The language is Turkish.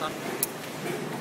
Mantar.